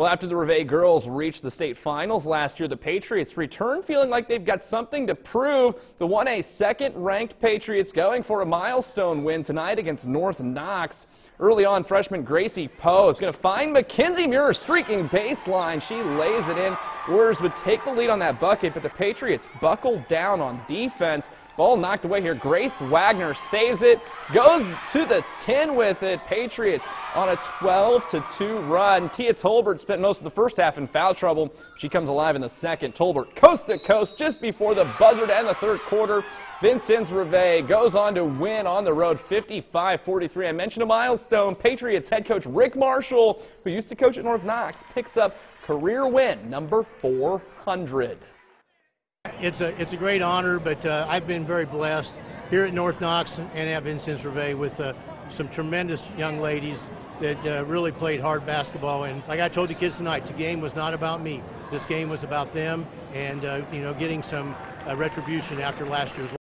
Well, after the Rivet girls reached the state finals last year, the Patriots return feeling like they've got something to prove. The 1A second ranked Patriots going for a milestone win tonight against North Knox. Early on, freshman Gracie Poe is going to find Mackenzie Muir streaking baseline. She lays it in. Warriors would take the lead on that bucket, but the Patriots buckled down on defense. Ball knocked away here. Grace Wagner saves it, goes to the 10 with it. Patriots on a 12 to 2 run. Tia Tolbert spent most of the first half in foul trouble. She comes alive in the second. Tolbert coast to coast just before the buzzer to end the third quarter. Vincennes Rivet goes on to win on the road 55-43. I mentioned a milestone. Patriots head coach Rick Marshall, who used to coach at North Knox, picks up career win number 400. It's a, it's a great honor, but uh, I've been very blessed here at North Knox and at Vincennes Rivet with uh, some tremendous young ladies that uh, really played hard basketball. And like I told the kids tonight, the game was not about me. This game was about them and, uh, you know, getting some uh, retribution after last year's